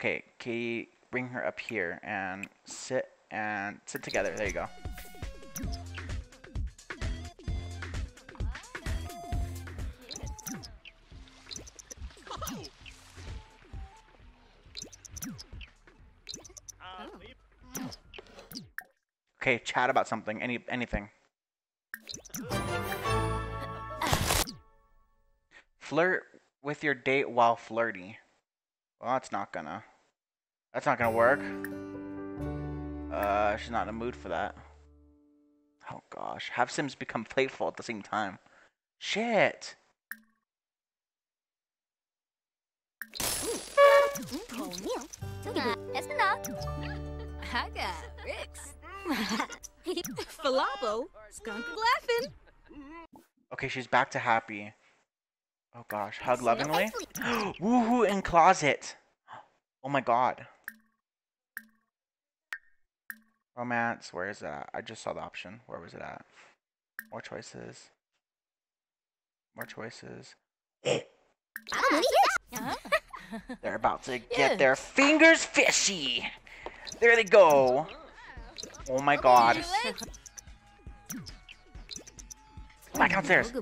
Okay, Katie, bring her up here and sit and sit together. There you go. Okay, chat about something. Any anything. Flirt with your date while flirty. Well, that's not gonna. That's not gonna work. Uh, she's not in a mood for that. Oh gosh, have Sims become playful at the same time. Shit. Haga, Rix. Falabo, skunk laughing. Okay, she's back to happy. Oh gosh, hug lovingly. Woohoo in closet. Oh my god. Romance, where is that? I just saw the option. Where was it at? More choices. More choices. They're about to get their fingers fishy. There they go. Oh my god. Back downstairs.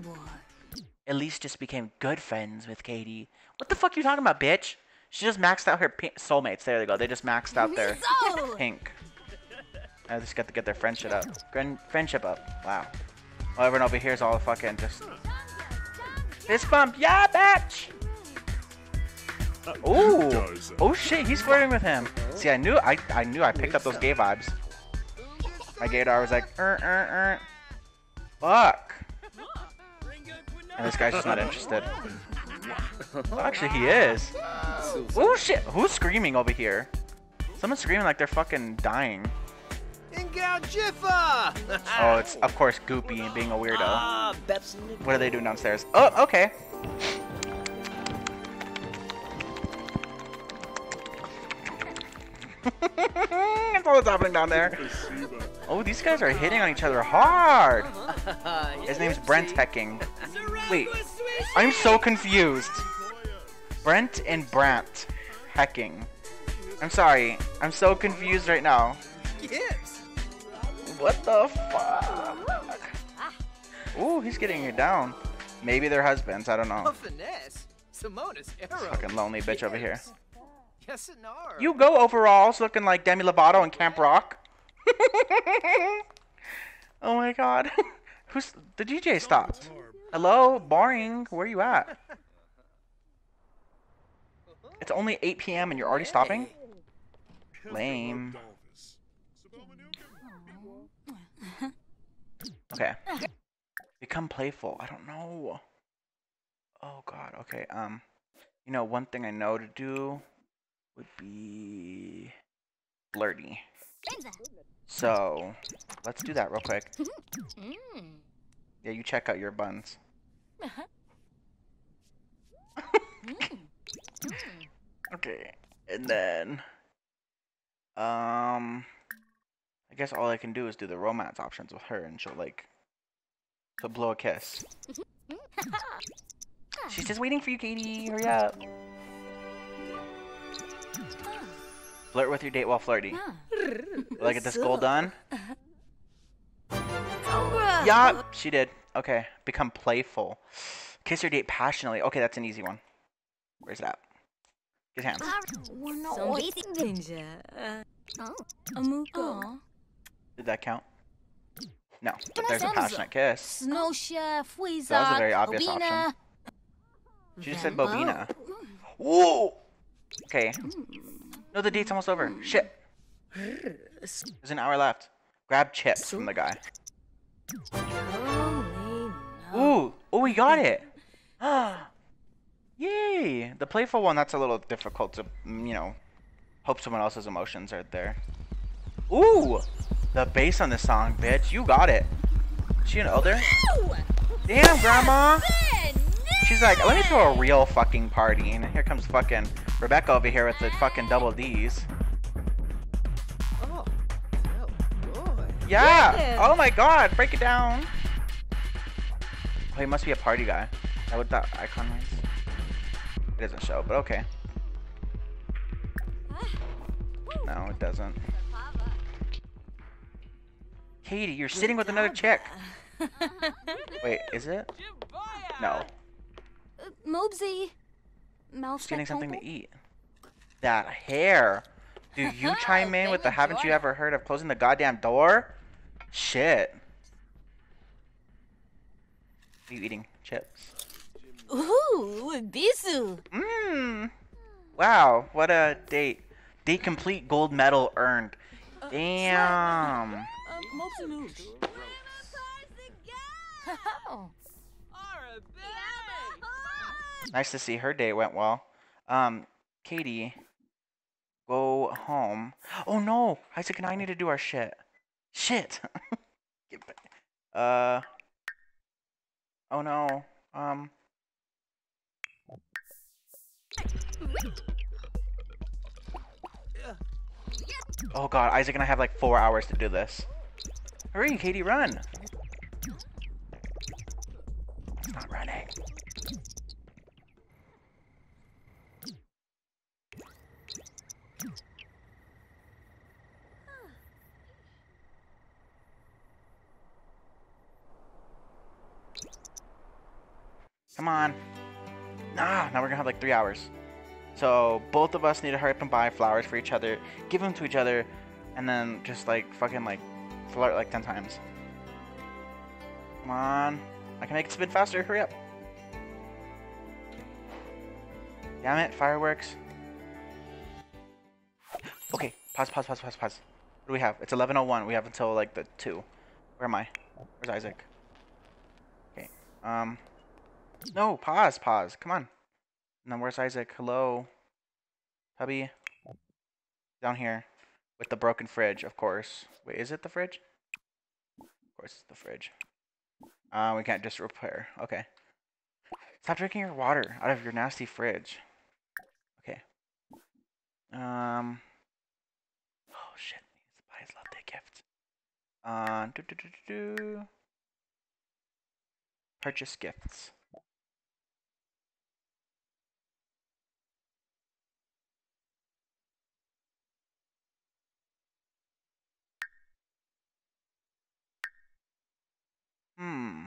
Elise just became good friends with Katie. What the fuck are you talking about, bitch? She just maxed out her soulmates. There they go. They just maxed out their pink. I just got to get their friendship up. Friendship up. Wow. Well, everyone over here is all fucking just fist bump. Yeah, bitch. Ooh. Oh shit, he's flirting with him. See, I knew I I knew I picked up those gay vibes. My gaydar was like, er, er, er. Fuck. And this guy's just not interested. Well, actually, he is. Oh shit! Who's screaming over here? Someone's screaming like they're fucking dying. Oh, it's of course Goopy being a weirdo. Ah, What are they doing downstairs? Oh, okay. That's all that's happening down there. Oh, these guys are hitting on each other hard. His name's Brent Hecking. Wait, I'm so confused. Brent and Brant Hecking. I'm sorry. I'm so confused right now. What the fuck? Ooh, he's getting it down. Maybe they're husbands. I don't know. finesse. Simona's arrow. Fucking lonely bitch over here. Yes, are. You go overalls looking like Demi Lovato and Camp Rock. oh my god. Who's the DJ stopped? Hello, boring. Where are you at? It's only 8 p.m. and you're already stopping? Lame. Okay. Become playful. I don't know. Oh god. Okay. Um, you know, one thing I know to do would be flirty. So let's do that real quick. Yeah, you check out your buns. okay, and then um, guess all I can do is do the romance options with her, and she'll like, she'll blow a kiss. She's just waiting for you, Katie. Hurry up. Flirt with your date while flirty. Will I get this goal done? Yeah, she did. Okay, become playful. Kiss your date passionately. Okay, that's an easy one. Where's that? His hands. Did that count? No, but there's a passionate kiss. That was a very obvious option. She just said. Bobina. Whoa! Okay. No, the date's almost over. Shit. There's an hour left. Grab chips from the guy. Ooh! Oh, we got it! Yay! The playful one, that's a little difficult to, you know, hope someone else's emotions are there. Ooh! The bass on this song, bitch. You got it. She an elder? No! Damn, Grandma! She's like, let me throw a real fucking party. And here comes fucking Rebecca over here with the fucking double D's. Oh, oh boy. Yeah! Oh my god, break it down. Oh, he must be a party guy. Is that what that icon means? It doesn't show, but okay. No, it doesn't. Katie, you're sitting with another chick. Wait, is it? No. Uh, Mobsy. Mouth Just getting something to eat. That hair. Do you chime in with the haven't you ever heard of closing the goddamn door? Shit. Are you eating chips? Ooh, bisu. Mmm. Wow, what a date. Date complete, gold medal earned. Damn. Mopsy mooch. Nice to see her day went well. Um, Katie, go home. Oh no, Isaac and I need to do our shit. Shit. Get back. Uh. Oh no. Um. Oh god, Isaac and I have like four hours to do this. Hurry, Katie, run! Not running. Come on. Nah, now we're gonna have like three hours. So both of us need to hurry up and buy flowers for each other, give them to each other, and then just like fucking like flirt like 10 times. Come on. I can make it spin faster. Hurry up. Damn it, fireworks. Okay, pause, pause, pause, pause, pause. What do we have? It's 11.01. We have until like the 2. Where am I? Where's Isaac? Okay, um... No, pause, pause. Come on. And then where's Isaac? Hello? Hubby? Down here. With the broken fridge, of course. Wait, is it the fridge? Of course it's the fridge. Uh, we can't just repair. Okay. Stop drinking your water out of your nasty fridge. Okay. Um. Oh shit! He needs to love day gift. Uh, do, do, do, do, do. Purchase gifts. Hmm.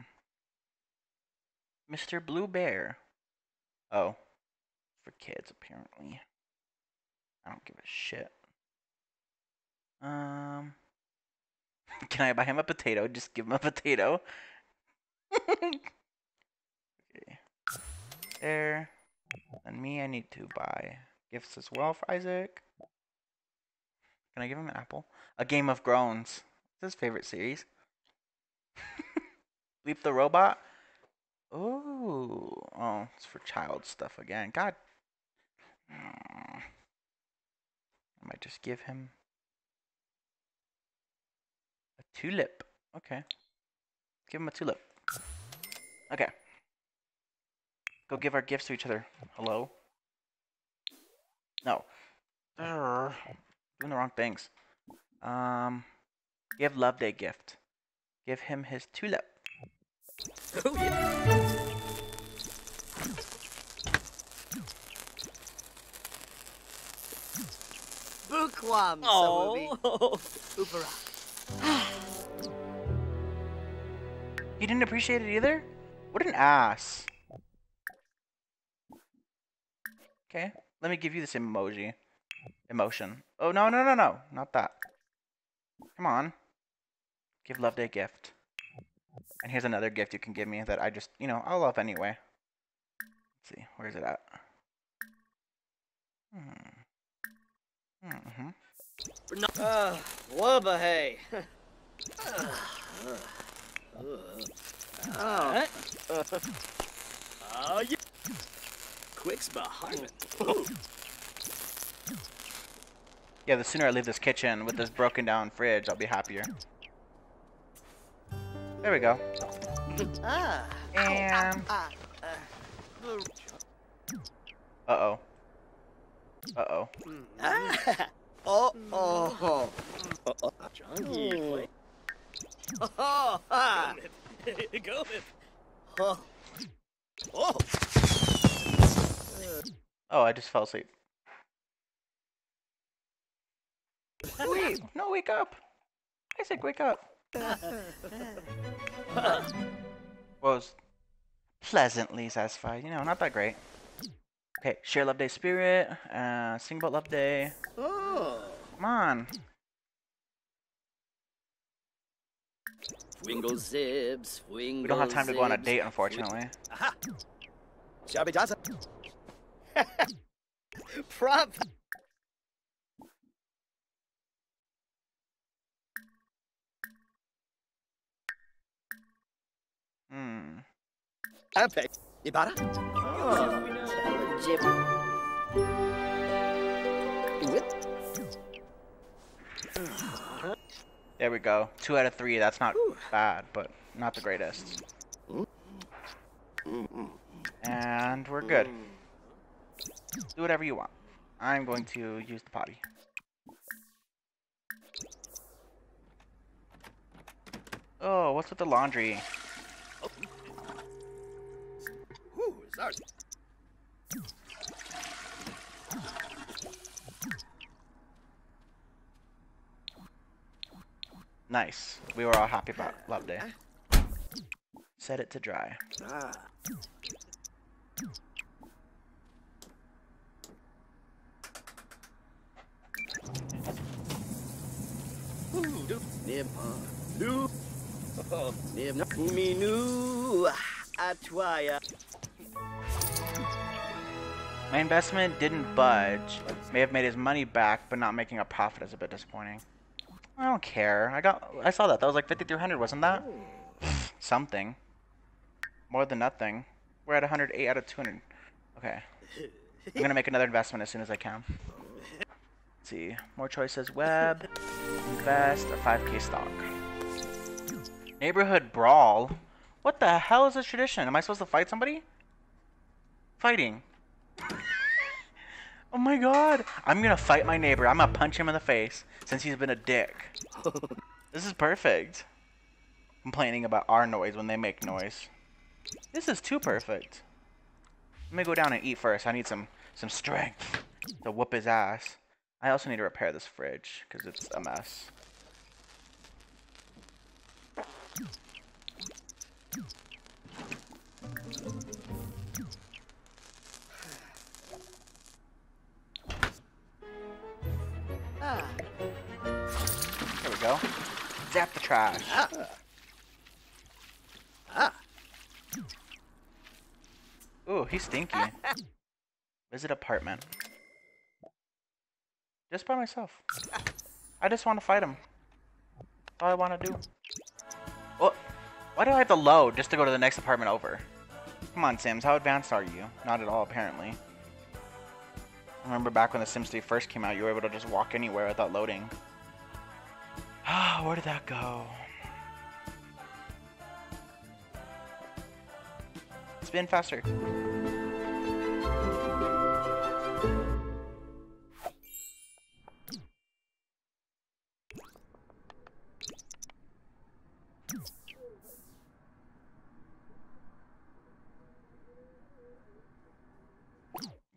Mr. Blue Bear. Oh. For kids, apparently. I don't give a shit. Um. Can I buy him a potato? Just give him a potato. okay. There. And me, I need to buy gifts as well for Isaac. Can I give him an apple? A Game of Groans. It's his favorite series. Leap the robot. Ooh. Oh, it's for child stuff again. God. I might just give him a tulip. Okay. Give him a tulip. Okay. Go give our gifts to each other. Hello? No. Urgh. Doing the wrong things. Um, give Love Day gift. Give him his tulip. Oh, yeah. Bukwam. Oh. You didn't appreciate it either? What an ass. Okay, let me give you this emoji. Emotion. Oh, no, no, no, no. Not that. Come on. Give Love Day gift. And here's another gift you can give me that I just, you know, I'll love anyway. Let's see, where is it at? Hmm. Mm-hmm. uh, wubba hey. Oh, Oh, yeah. Quick's behind it. Yeah, the sooner I leave this kitchen with this broken down fridge, I'll be happier. There we go. And uh-oh. Uh-oh. Oh, oh, oh. Junkie, play. Go him. Oh. Oh, Oh, I just fell asleep. Wait, no, wake up. Isaac, wake up. Was pleasantly satisfied. You know, not that great. Okay, share love day spirit. Uh, sing about love day. Oh. Come on. Wingle zips, wingle We don't have time to go on a date, unfortunately. Aha. Shabby Johnson. Prop. Hmm. Ampeg. Ibarra. Oh. Jim. There we go. Two out of three. That's not bad, but not the greatest. And we're good. Do whatever you want. I'm going to use the potty. Oh, what's with the laundry? Ooh, sorry. Nice. We were all happy about Love Day. Set it to dry. Ah. Ooh, do- Nim, uh, nu- oh, nim, no- mi, nu, atwaya. My investment didn't budge. May have made his money back, but not making a profit is a bit disappointing. I don't care. I got. I saw that. That was like 5,300, wasn't that? Something. More than nothing. We're at 108 out of 200. Okay. I'm gonna make another investment as soon as I can. Let's see. More choices. Web. Invest. A 5k stock. Neighborhood brawl. What the hell is this tradition? Am I supposed to fight somebody? Fighting. Oh my god! I'm gonna fight my neighbor. I'm gonna punch him in the face since he's been a dick. This is perfect. Complaining about our noise when they make noise. This is too perfect. Let me go down and eat first. I need some some strength to whoop his ass. I also need to repair this fridge because it's a mess. Go. Zap the trash. Ah. Ah. Ooh, he's stinky. Visit apartment. Just by myself. I just want to fight him. That's all I want to do. What? Why do I have to load just to go to the next apartment over? Come on, Sims. How advanced are you? Not at all, apparently. I remember back when the Sims 3 first came out, you were able to just walk anywhere without loading. Ah, where did that go? Spin faster.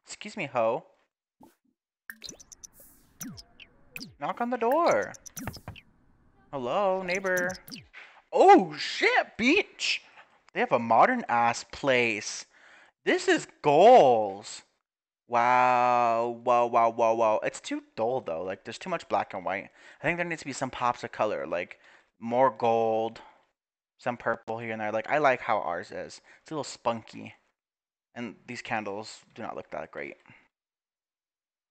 Excuse me, ho. Knock on the door. Hello, neighbor. Oh shit, beach. They have a modern ass place. This is goals. Wow, wow, wow, wow, wow. It's too dull though. Like there's too much black and white. I think there needs to be some pops of color, like more gold, some purple here and there. Like I like how ours is. It's a little spunky. And these candles do not look that great.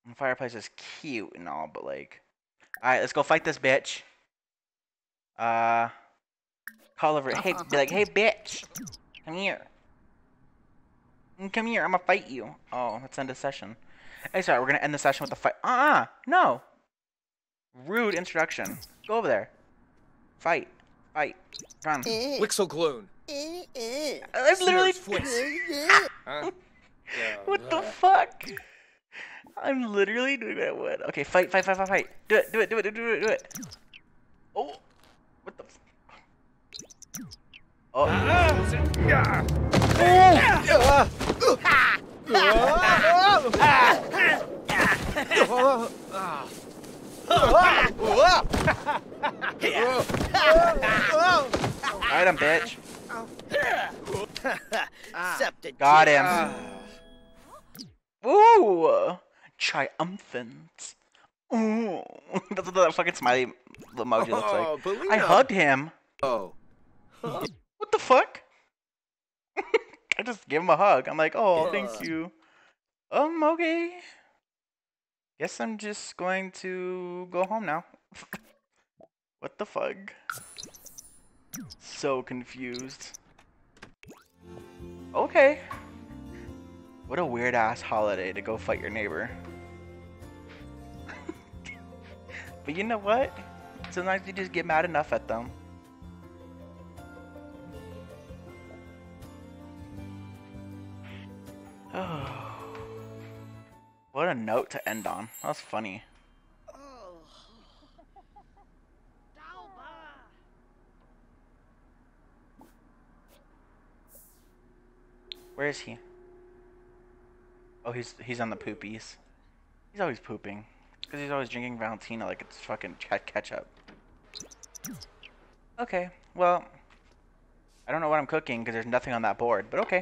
The fireplace is cute and all, but like Alright, let's go fight this bitch. Uh call over hey be like, hey bitch, come here. Come here, I'm gonna fight you. Oh, let's end the session. Hey, sorry, we're gonna end the session with a fight. Uh-uh, no. Rude introduction. Go over there. Fight. Fight. Run. Wixelgloon. I'm literally. Huh? What the fuck? I'm literally doing that one. Okay, fight, fight, fight, fight, fight. Do it, do it, do it, do it, do it, do it. Oh, oh. Fight him, bitch. Got him. Ooh, triumphant. Ooh, that's what that fucking smiley emoji looks Oh, like. I hugged him. Oh. What the fuck? I just give him a hug. I'm like, oh, thank you. Um, okay. Guess I'm just going to go home now. what the fuck? So confused. Okay. What a weird ass holiday to go fight your neighbor. but you know what? Sometimes you just get mad enough at them. what a note to end on. That's funny. Where is he? Oh, he's he's on the poopies. He's always pooping. Because he's always drinking Valentina like it's fucking ketchup. Okay, well, I don't know what I'm cooking because there's nothing on that board, but okay.